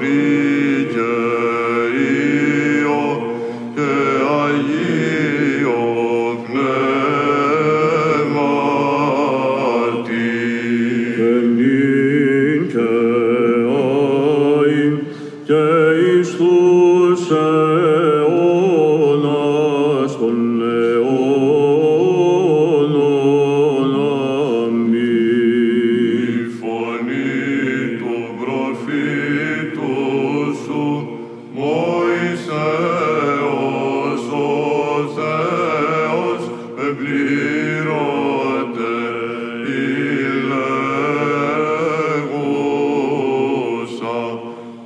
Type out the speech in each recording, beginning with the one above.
Christus.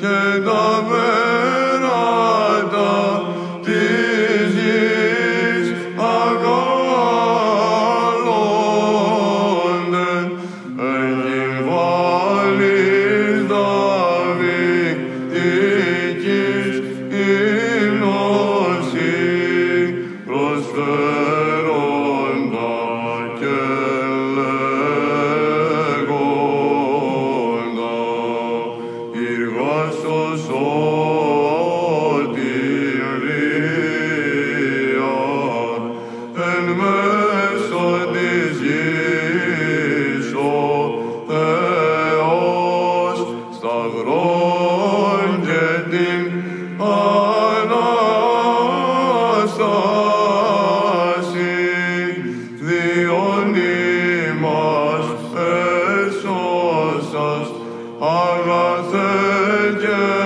και τα. Amen. Messenger.